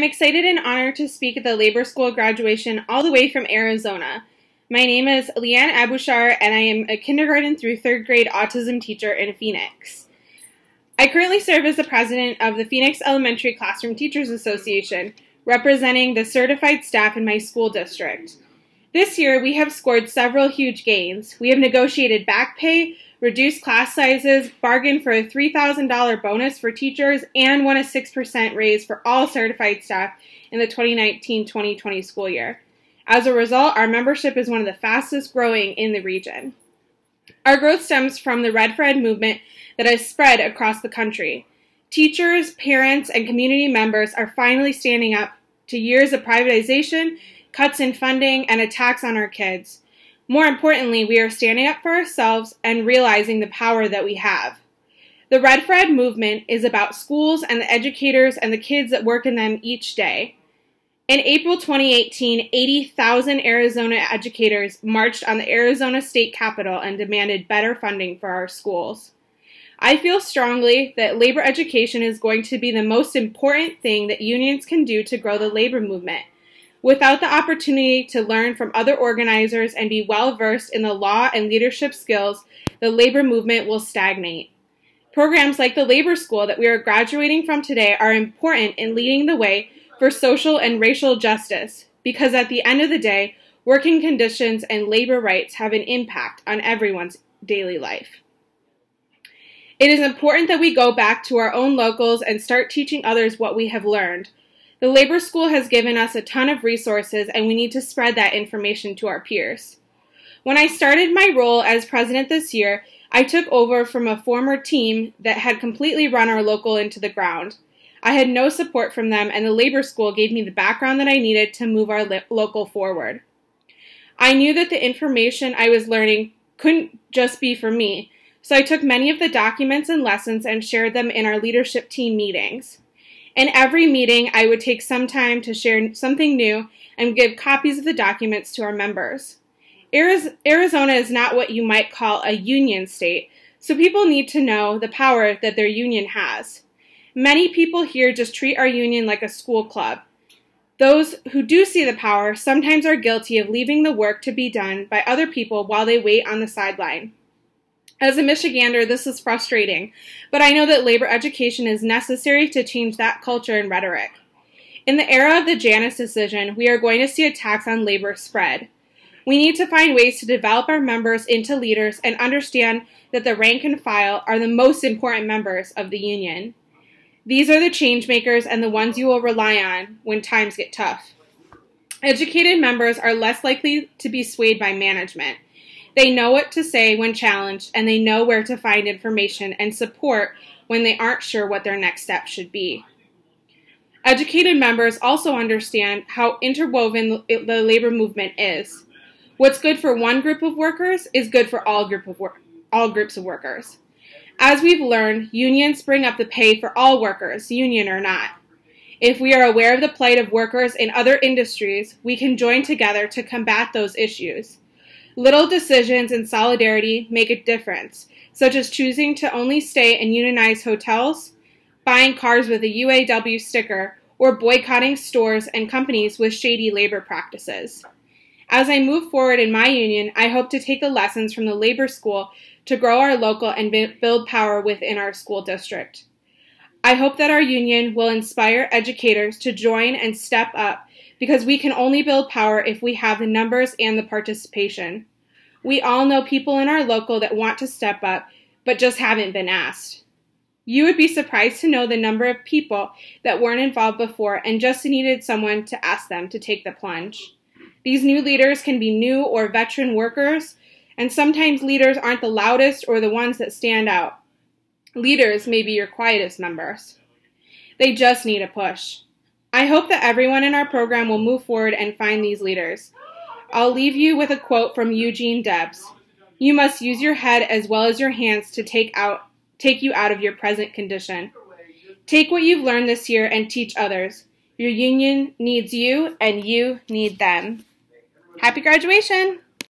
I'm excited and honored to speak at the Labor School graduation all the way from Arizona. My name is Leanne Abushar, and I am a kindergarten through third grade autism teacher in Phoenix. I currently serve as the president of the Phoenix Elementary Classroom Teachers Association, representing the certified staff in my school district. This year, we have scored several huge gains. We have negotiated back pay, reduced class sizes, bargain for a $3,000 bonus for teachers, and won a 6% raise for all certified staff in the 2019 2020 school year. As a result, our membership is one of the fastest growing in the region. Our growth stems from the Red for Ed movement that has spread across the country. Teachers, parents, and community members are finally standing up to years of privatization, cuts in funding, and attacks on our kids. More importantly, we are standing up for ourselves and realizing the power that we have. The Red for Ed movement is about schools and the educators and the kids that work in them each day. In April 2018, 80,000 Arizona educators marched on the Arizona state capitol and demanded better funding for our schools. I feel strongly that labor education is going to be the most important thing that unions can do to grow the labor movement. Without the opportunity to learn from other organizers and be well versed in the law and leadership skills, the labor movement will stagnate. Programs like the Labor School that we are graduating from today are important in leading the way for social and racial justice because at the end of the day, working conditions and labor rights have an impact on everyone's daily life. It is important that we go back to our own locals and start teaching others what we have learned the Labor School has given us a ton of resources, and we need to spread that information to our peers. When I started my role as president this year, I took over from a former team that had completely run our local into the ground. I had no support from them, and the Labor School gave me the background that I needed to move our local forward. I knew that the information I was learning couldn't just be for me, so I took many of the documents and lessons and shared them in our leadership team meetings. In every meeting, I would take some time to share something new and give copies of the documents to our members. Arizona is not what you might call a union state, so people need to know the power that their union has. Many people here just treat our union like a school club. Those who do see the power sometimes are guilty of leaving the work to be done by other people while they wait on the sideline. As a Michigander, this is frustrating, but I know that labor education is necessary to change that culture and rhetoric. In the era of the Janus decision, we are going to see attacks on labor spread. We need to find ways to develop our members into leaders and understand that the rank and file are the most important members of the union. These are the change makers and the ones you will rely on when times get tough. Educated members are less likely to be swayed by management. They know what to say when challenged, and they know where to find information and support when they aren't sure what their next step should be. Educated members also understand how interwoven the labor movement is. What's good for one group of workers is good for all group of work, all groups of workers. As we've learned, unions bring up the pay for all workers, union or not. If we are aware of the plight of workers in other industries, we can join together to combat those issues. Little decisions in solidarity make a difference, such as choosing to only stay in unionized hotels, buying cars with a UAW sticker, or boycotting stores and companies with shady labor practices. As I move forward in my union, I hope to take the lessons from the labor school to grow our local and build power within our school district. I hope that our union will inspire educators to join and step up because we can only build power if we have the numbers and the participation. We all know people in our local that want to step up, but just haven't been asked. You would be surprised to know the number of people that weren't involved before and just needed someone to ask them to take the plunge. These new leaders can be new or veteran workers, and sometimes leaders aren't the loudest or the ones that stand out. Leaders may be your quietest members. They just need a push. I hope that everyone in our program will move forward and find these leaders. I'll leave you with a quote from Eugene Debs. You must use your head as well as your hands to take out take you out of your present condition. Take what you've learned this year and teach others. Your union needs you and you need them. Happy graduation!